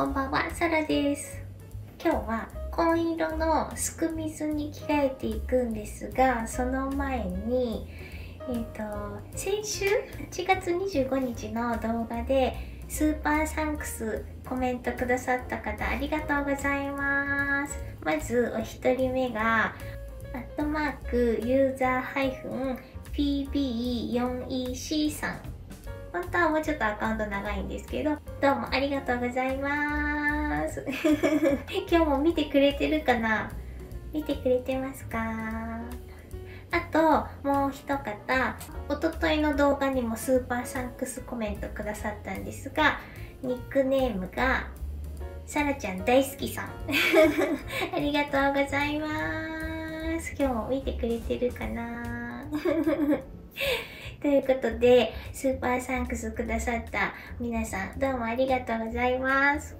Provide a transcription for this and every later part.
こんばんは、サラです。今日は紺色のすく水に着替えていくんですが、その前に、えっ、と、先週8月25日の動画でスーパーサンクスコメントくださった方ありがとうございます。まずお一人目が、アットマークユーザー PB4EC さん。本当はもうちょっとアカウント長いんですけど、どうもありがとうございます。今日も見てくれてるかな？見てくれてますか？あと、もう一方、おとといの動画にもスーパーサンクスコメントくださったんですが、ニックネームが、さらちゃん大好きさん。ありがとうございます。今日も見てくれてるかな？ということで、スーパーサンクスくださった皆さん、どうもありがとうございます。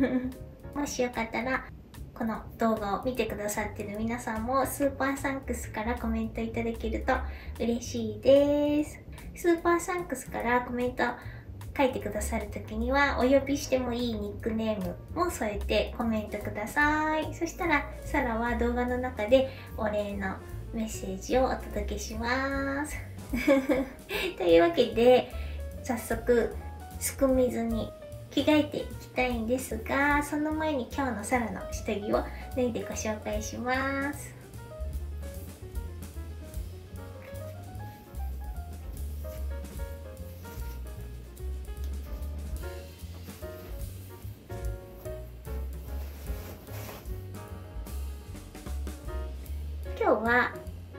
もしよかったら、この動画を見てくださってる皆さんも、スーパーサンクスからコメントいただけると嬉しいです。スーパーサンクスからコメント書いてくださるときには、お呼びしてもいいニックネームも添えてコメントください。そしたら、サラは動画の中でお礼のメッセージをお届けします。というわけで早速すく水に着替えていきたいんですがその前に今日のサラの下着を脱いでご紹介します。今日は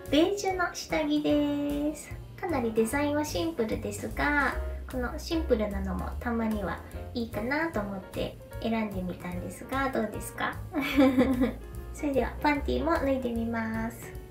ベージュの下着です。かなりデザインはシンプルですがこのシンプルなのもたまにはいいかなと思って選んでみたんですがどうですか？それではパンティも脱いでみます。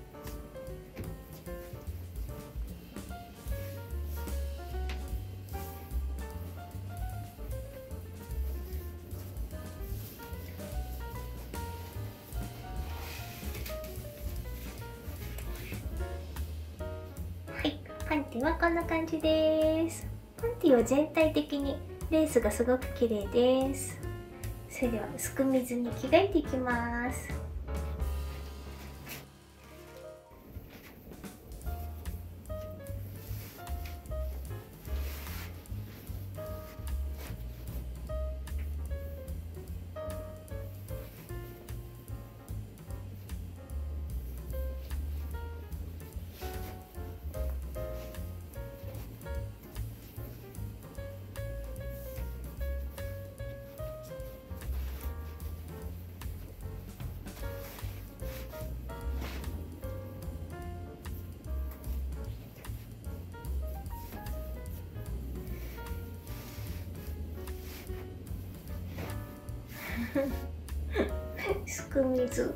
パンティはこんな感じです。パンティは全体的にレースがすごく綺麗です。それではすく水に着替えていきます。すく水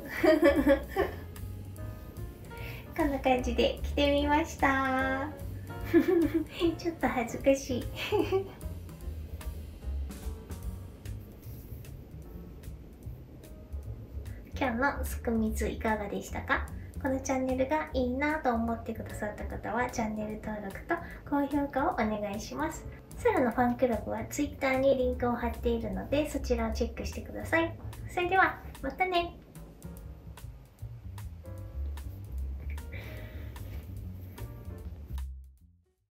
こんな感じで着てみました。ちょっと恥ずかしい。今日のすく水いかがでしたか？このチャンネルがいいなと思ってくださった方はチャンネル登録と高評価をお願いします。サラのファンクラブは Twitter にリンクを貼っているのでそちらをチェックしてください。それではまたね。